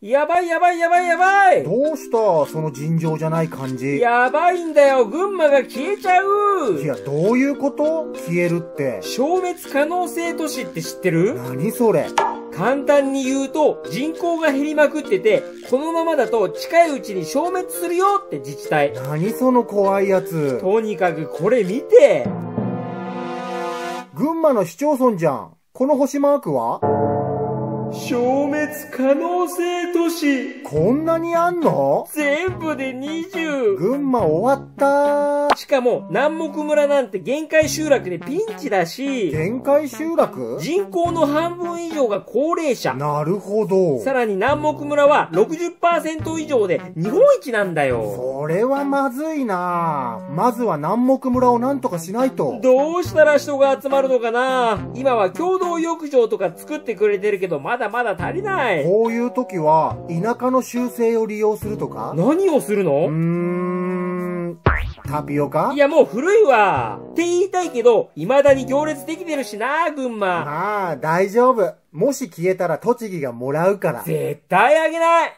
やばいやばいやばいやばいどうした？その尋常じゃない感じ。やばいんだよ群馬が消えちゃういや、どういうこと？消えるって。消滅可能性都市って知ってる？何それ？簡単に言うと人口が減りまくってて、このままだと近いうちに消滅するよって自治体。何その怖いやつ？とにかくこれ見て群馬の市町村じゃん。この星マークは？消滅可能性都市。こんなにあんの？全部で 20! 群馬終わったしかも南木村なんて限界集落でピンチだし、限界集落？人口の半分以上が高齢者。なるほど。さらに南木村は60%以上で日本一なんだよ。それはまずいなまずは南木村をなんとかしないと。どうしたら人が集まるのかな？今は共同浴場とか作ってくれてるけどまだまだ足りない。こういう時は、田舎の習性を利用するとか？何をするうーのん、タピオカ？いやもう古いわ。って言いたいけど、未だに行列できてるしな、群馬。まあ、大丈夫。もし消えたら栃木がもらうから。絶対あげない